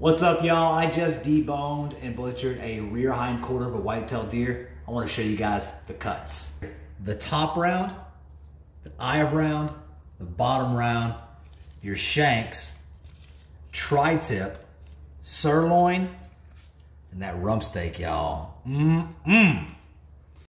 What's up, y'all? I just deboned and butchered a rear hind quarter of a white-tailed deer. I want to show you guys the cuts. The top round, the eye of round, the bottom round, your shanks, tri-tip, sirloin, and that rump steak, y'all. Mmm, mmm.